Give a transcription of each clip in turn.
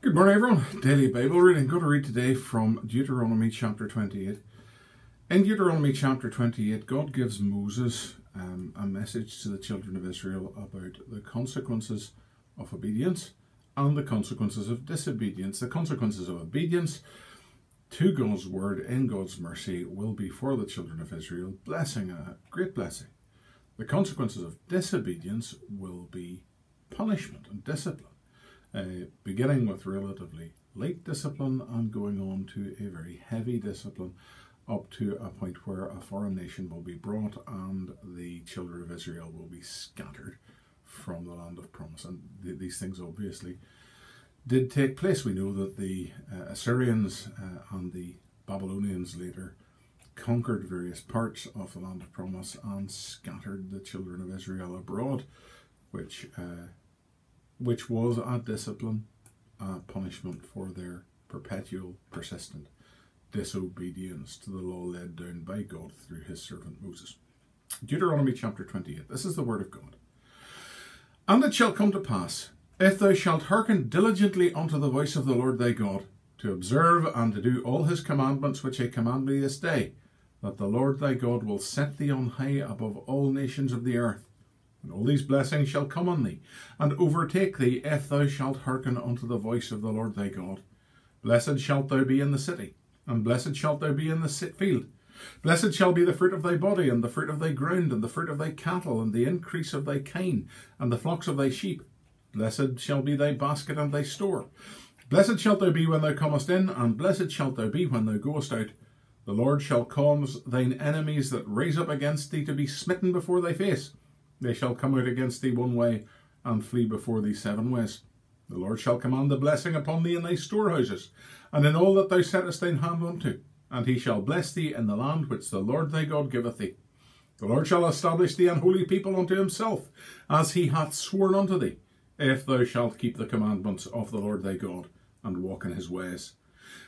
Good morning, everyone. Daily Bible reading. Going to read today from Deuteronomy chapter 28. In Deuteronomy chapter 28, God gives Moses um, a message to the children of Israel about the consequences of obedience and the consequences of disobedience. The consequences of obedience to God's word in God's mercy will be for the children of Israel blessing, a great blessing. The consequences of disobedience will be punishment and discipline uh, beginning with relatively light discipline and going on to a very heavy discipline up to a point where a foreign nation will be brought and the children of Israel will be scattered from the land of promise. And th- these things obviously did take place. We know that the uh, Assyrians uh, and the Babylonians later conquered various parts of the land of promise and scattered the children of Israel abroad, which uh, which was a discipline, a punishment for their perpetual, persistent disobedience to the law laid down by God through his servant Moses. Deuteronomy chapter 28. This is the word of God. And it shall come to pass, if thou shalt hearken diligently unto the voice of the Lord thy God, to observe and to do all his commandments which I command thee this day, that the Lord thy God will set thee on high above all nations of the earth, and all these blessings shall come on thee, and overtake thee, if thou shalt hearken unto the voice of the Lord thy God. Blessed shalt thou be in the city, and blessed shalt thou be in the field. Blessed shall be the fruit of thy body, and the fruit of thy ground, and the fruit of thy cattle, and the increase of thy kine, and the flocks of thy sheep. Blessed shall be thy basket and thy store. Blessed shalt thou be when thou comest in, and blessed shalt thou be when thou goest out. The Lord shall cause thine enemies that rise up against thee to be smitten before thy face. They shall come out against thee one way, and flee before thee seven ways. The Lord shall command a blessing upon thee in thy storehouses, and in all that thou settest thine hand unto, and he shall bless thee in the land which the Lord thy God giveth thee. The Lord shall establish thee an holy people unto himself, as he hath sworn unto thee, if thou shalt keep the commandments of the Lord thy God, and walk in his ways.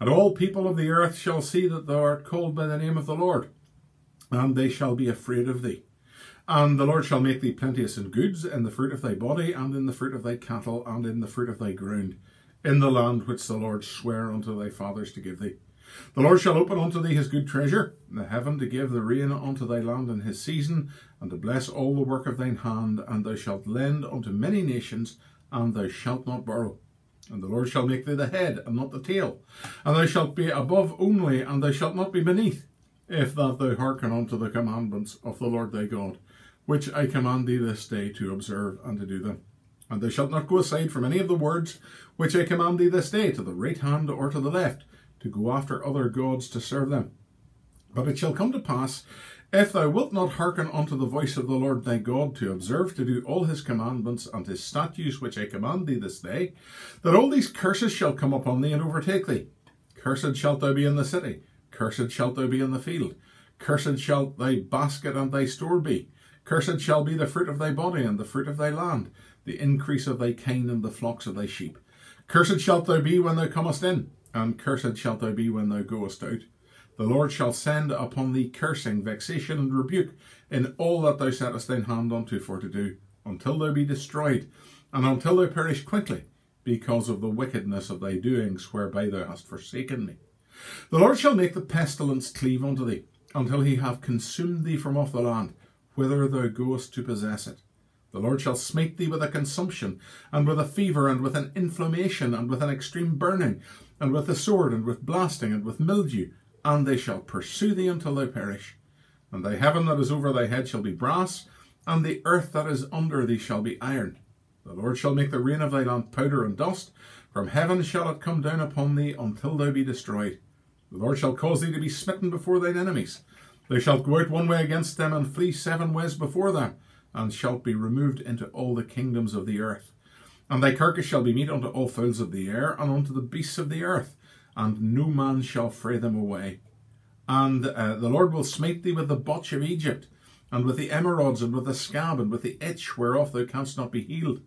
And all people of the earth shall see that thou art called by the name of the Lord, and they shall be afraid of thee. And the Lord shall make thee plenteous in goods, in the fruit of thy body, and in the fruit of thy cattle, and in the fruit of thy ground, in the land which the Lord sware unto thy fathers to give thee. The Lord shall open unto thee his good treasure, the heaven to give the rain unto thy land in his season, and to bless all the work of thine hand, and thou shalt lend unto many nations, and thou shalt not borrow. And the Lord shall make thee the head, and not the tail, and thou shalt be above only, and thou shalt not be beneath, if that thou hearken unto the commandments of the Lord thy God which I command thee this day to observe and to do them. And thou shalt not go aside from any of the words which I command thee this day, to the right hand or to the left, to go after other gods to serve them. But it shall come to pass, if thou wilt not hearken unto the voice of the Lord thy God, to observe to do all his commandments and his statutes which I command thee this day, that all these curses shall come upon thee and overtake thee. Cursed shalt thou be in the city, cursed shalt thou be in the field, cursed shalt thy basket and thy store be. Cursed shall be the fruit of thy body and the fruit of thy land, the increase of thy kine and the flocks of thy sheep. Cursed shalt thou be when thou comest in, and cursed shalt thou be when thou goest out. The Lord shall send upon thee cursing, vexation, and rebuke in all that thou settest thine hand unto for to do, until thou be destroyed, and until thou perish quickly, because of the wickedness of thy doings whereby thou hast forsaken me. The Lord shall make the pestilence cleave unto thee, until he have consumed thee from off the land, whither thou goest to possess it. The Lord shall smite thee with a consumption, and with a fever, and with an inflammation, and with an extreme burning, and with the sword, and with blasting, and with mildew, and they shall pursue thee until thou perish. And thy heaven that is over thy head shall be brass, and the earth that is under thee shall be iron. The Lord shall make the rain of thy land powder and dust. From heaven shall it come down upon thee until thou be destroyed. The Lord shall cause thee to be smitten before thine enemies. Thou shalt go out one way against them, and flee seven ways before them, and shalt be removed into all the kingdoms of the earth. And thy carcass shall be meat unto all fowls of the air, and unto the beasts of the earth, and no man shall fray them away. And uh, the Lord will smite thee with the botch of Egypt, and with the emerods, and with the scab, and with the itch whereof thou canst not be healed.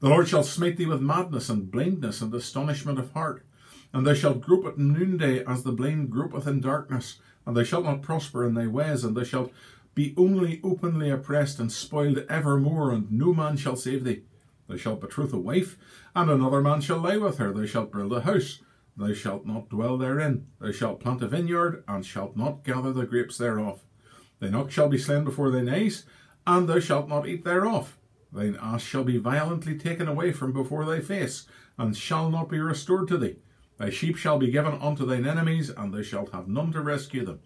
The Lord shall smite thee with madness, and blindness, and astonishment of heart. And thou shalt grope at noonday as the blind gropeth in darkness, and thou shalt not prosper in thy ways, and thou shalt be only openly oppressed and spoiled evermore, and no man shall save thee. Thou shalt betroth a wife, and another man shall lie with her. Thou shalt build a house, thou shalt not dwell therein. Thou shalt plant a vineyard, and shalt not gather the grapes thereof. Thine ox shall be slain before thine eyes, and thou shalt not eat thereof. Thine ass shall be violently taken away from before thy face, and shall not be restored to thee. Thy sheep shall be given unto thine enemies, and thou shalt have none to rescue them.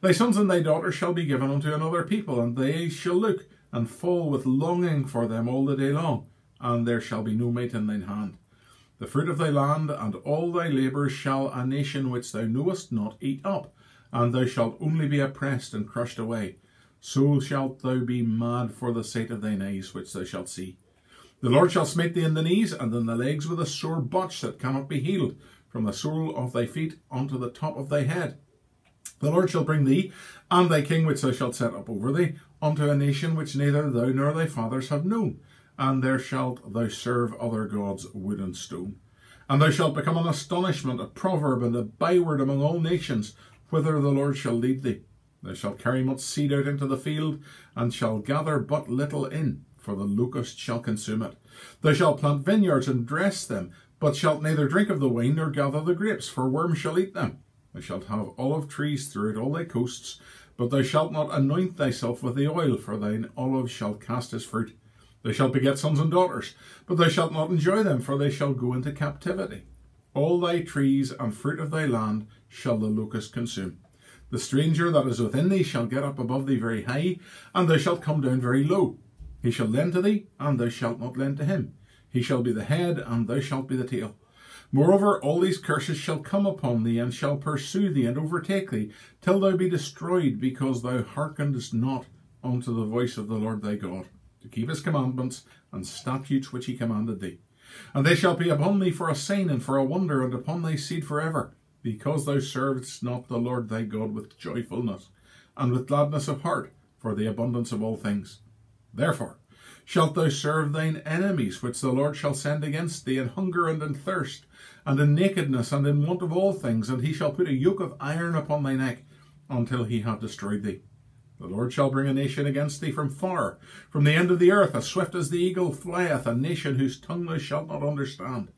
Thy sons and thy daughters shall be given unto another people, and they shall look and fall with longing for them all the day long, and there shall be no mate in thine hand. The fruit of thy land and all thy labours shall a nation which thou knowest not eat up, and thou shalt only be oppressed and crushed away. So shalt thou be mad for the sight of thine eyes which thou shalt see. The Lord shall smite thee in the knees and in the legs with a sore botch that cannot be healed, from the sole of thy feet unto the top of thy head. The Lord shall bring thee and thy king which thou shalt set up over thee unto a nation which neither thou nor thy fathers have known, and there shalt thou serve other gods, wood and stone. And thou shalt become an astonishment, a proverb, and a byword among all nations, whither the Lord shall lead thee. Thou shalt carry much seed out into the field, and shalt gather but little in, for the locust shall consume it. Thou shalt plant vineyards and dress them, but shalt neither drink of the wine nor gather the grapes, for worms shall eat them. Thou shalt have olive trees throughout all thy coasts, but thou shalt not anoint thyself with the oil, for thine olive shall cast his fruit. Thou shalt beget sons and daughters, but thou shalt not enjoy them, for they shall go into captivity. All thy trees and fruit of thy land shall the locust consume. The stranger that is within thee shall get up above thee very high, and thou shalt come down very low. He shall lend to thee, and thou shalt not lend to him. He shall be the head, and thou shalt be the tail. Moreover, all these curses shall come upon thee, and shall pursue thee, and overtake thee, till thou be destroyed, because thou hearkenedst not unto the voice of the Lord thy God, to keep his commandments and statutes which he commanded thee. And they shall be upon thee for a sign and for a wonder, and upon thy seed for ever, because thou servedst not the Lord thy God with joyfulness, and with gladness of heart, for the abundance of all things. Therefore, shalt thou serve thine enemies, which the Lord shall send against thee, in hunger and in thirst, and in nakedness and in want of all things, and he shall put a yoke of iron upon thy neck, until he have destroyed thee. The Lord shall bring a nation against thee from far, from the end of the earth, as swift as the eagle flieth, a nation whose tongue thou shalt not understand,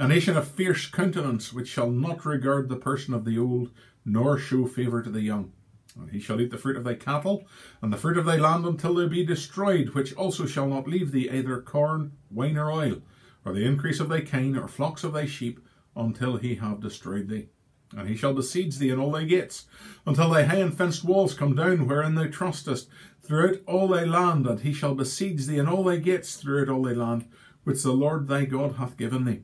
a nation of fierce countenance, which shall not regard the person of the old, nor show favour to the young. And he shall eat the fruit of thy cattle, and the fruit of thy land until they be destroyed, which also shall not leave thee either corn, wine, or oil, or the increase of thy kine, or flocks of thy sheep, until he have destroyed thee. And he shall besiege thee in all thy gates, until thy high and fenced walls come down wherein thou trustest, throughout all thy land, and he shall besiege thee in all thy gates throughout all thy land, which the Lord thy God hath given thee.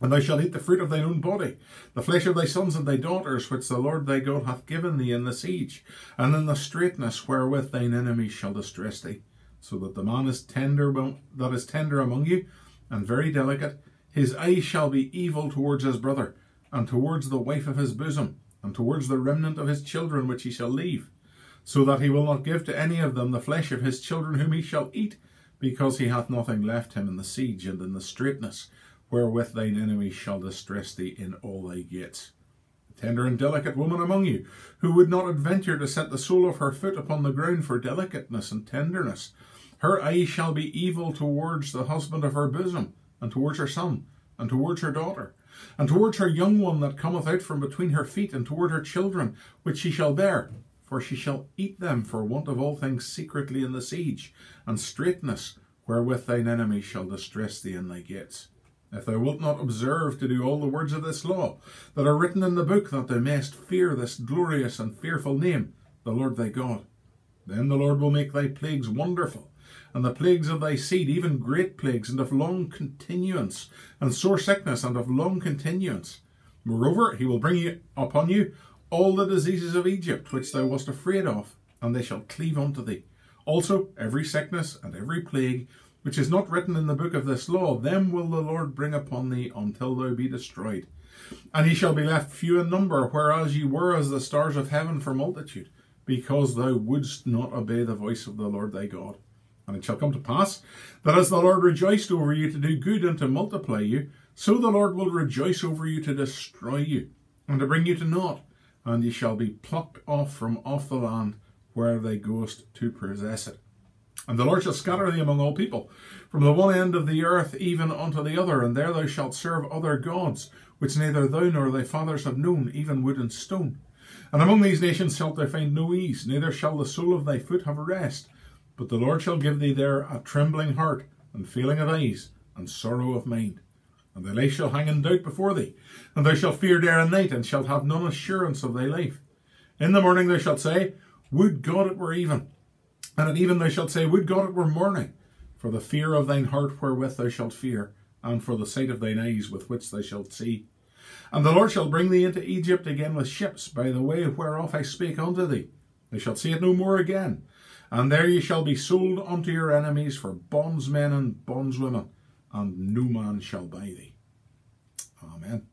And thou shalt eat the fruit of thine own body, the flesh of thy sons and thy daughters, which the Lord thy God hath given thee in the siege, and in the straitness wherewith thine enemies shall distress thee, so that the man is tender that is tender among you, and very delicate, his eye shall be evil towards his brother, and towards the wife of his bosom, and towards the remnant of his children which he shall leave, so that he will not give to any of them the flesh of his children whom he shall eat, because he hath nothing left him in the siege and in the straitness, wherewith thine enemies shall distress thee in all thy gates. A tender and delicate woman among you, who would not adventure to set the sole of her foot upon the ground for delicateness and tenderness, her eye shall be evil towards the husband of her bosom, and towards her son, and towards her daughter, and towards her young one that cometh out from between her feet, and toward her children, which she shall bear. For she shall eat them for want of all things secretly in the siege, and straitness, wherewith thine enemies shall distress thee in thy gates if thou wilt not observe to do all the words of this law that are written in the book, that thou mayest fear this glorious and fearful name, the Lord thy God. Then the Lord will make thy plagues wonderful, and the plagues of thy seed, even great plagues, and of long continuance, and sore sickness, and of long continuance. Moreover, he will bring you upon you all the diseases of Egypt, which thou wast afraid of, and they shall cleave unto thee. Also, every sickness and every plague which is not written in the book of this law, them will the Lord bring upon thee until thou be destroyed. And ye shall be left few in number, whereas ye were as the stars of heaven for multitude, because thou wouldst not obey the voice of the Lord thy God. And it shall come to pass that as the Lord rejoiced over you to do good and to multiply you, so the Lord will rejoice over you to destroy you, and to bring you to naught, and ye shall be plucked off from off the land where thou goest to possess it. And the Lord shall scatter thee among all people, from the one end of the earth even unto the other, and there thou shalt serve other gods, which neither thou nor thy fathers have known, even wood and stone. And among these nations shalt thou find no ease, neither shall the sole of thy foot have rest. But the Lord shall give thee there a trembling heart, and failing of eyes, and sorrow of mind. And thy life shall hang in doubt before thee, and thou shalt fear day and night, and shalt have none assurance of thy life. In the morning thou shalt say, Would God it were even. And at even thou shalt say, Would God it were morning. For the fear of thine heart wherewith thou shalt fear, and for the sight of thine eyes with which thou shalt see. And the Lord shall bring thee into Egypt again with ships, by the way whereof I spake unto thee. Thou shalt see it no more again. And there ye shall be sold unto your enemies for bondsmen and bondswomen, and no man shall buy thee. Amen.